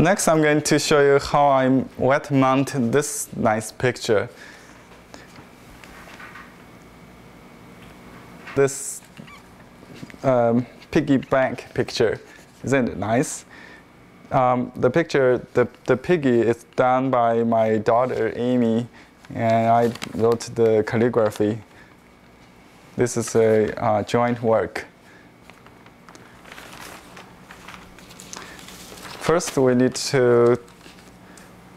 Next, I'm going to show you how I wet mount this nice picture. This um, piggy bank picture, isn't it nice? Um, the picture, the, the piggy is done by my daughter Amy, and I wrote the calligraphy. This is a uh, joint work. First, we need to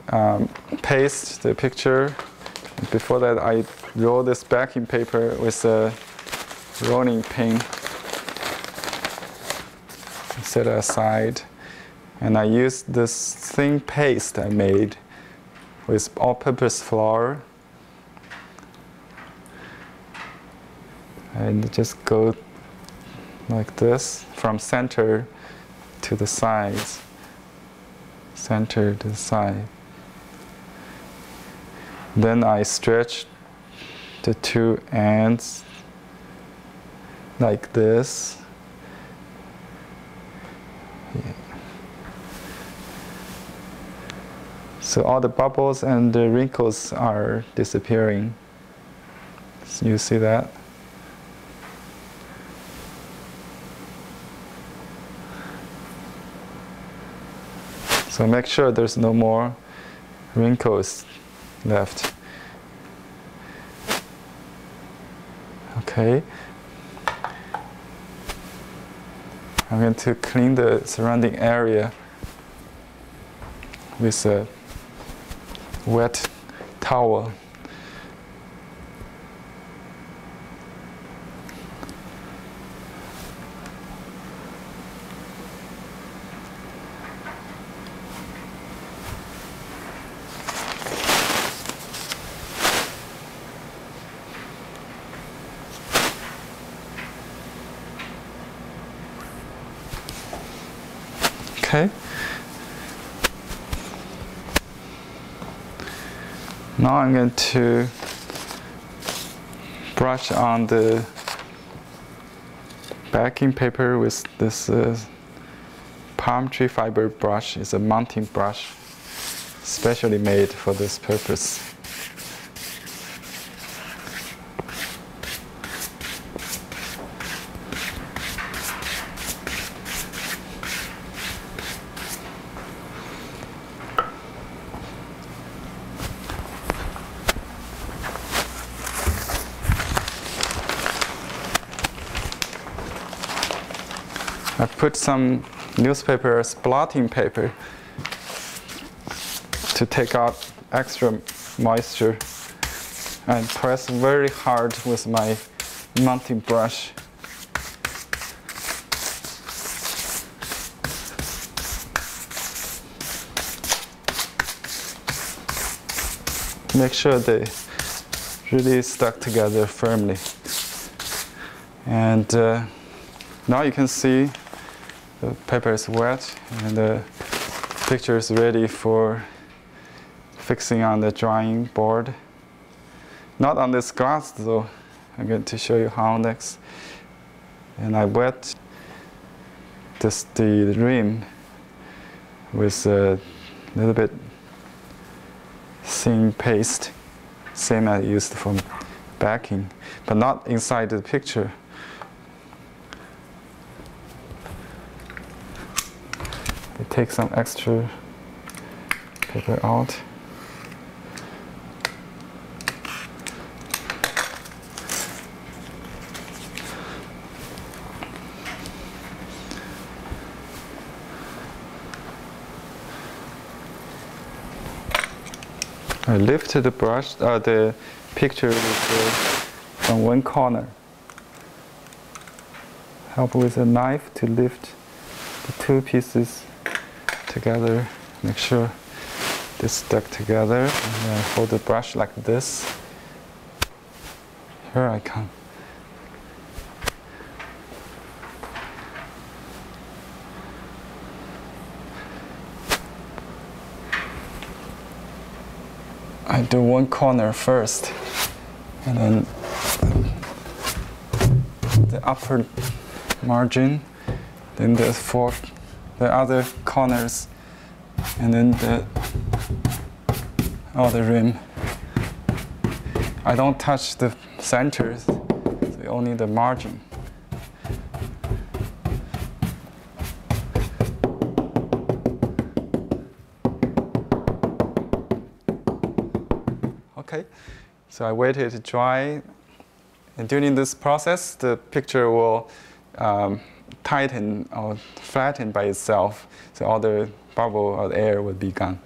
um, paste the picture. Before that, I roll this backing paper with a rolling pin. Set it aside. And I use this thin paste I made with all-purpose flour. And just go like this from center to the sides center to the side. Then I stretch the two ends like this. So all the bubbles and the wrinkles are disappearing. So you see that? So make sure there's no more wrinkles left. Okay. I'm going to clean the surrounding area with a wet towel. Okay. Now I'm going to brush on the backing paper with this uh, palm tree fiber brush. It's a mounting brush, specially made for this purpose. I put some newspaper blotting paper to take out extra moisture and press very hard with my mounting brush. Make sure they really stuck together firmly. And uh, now you can see Uh, the paper is wet and the picture is ready for fixing on the drawing board. Not on this glass though. I'm going to show you how next. And I wet this the rim with a little bit thin paste, same I used for backing, but not inside the picture. Take some extra paper out. I lift the brush, uh, the picture with, from one corner. Help with a knife to lift the two pieces together. Make sure they stuck together. And then hold the brush like this. Here I come. I do one corner first, and then the upper margin, then the fourth the other corners and then the the rim. I don't touch the centers, so only the margin. Okay, so I waited to dry, and during this process, the picture will um, tighten or flatten by itself, so all the bubble or air will be gone.